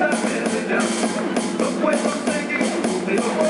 time is enough. But when I'm thinking,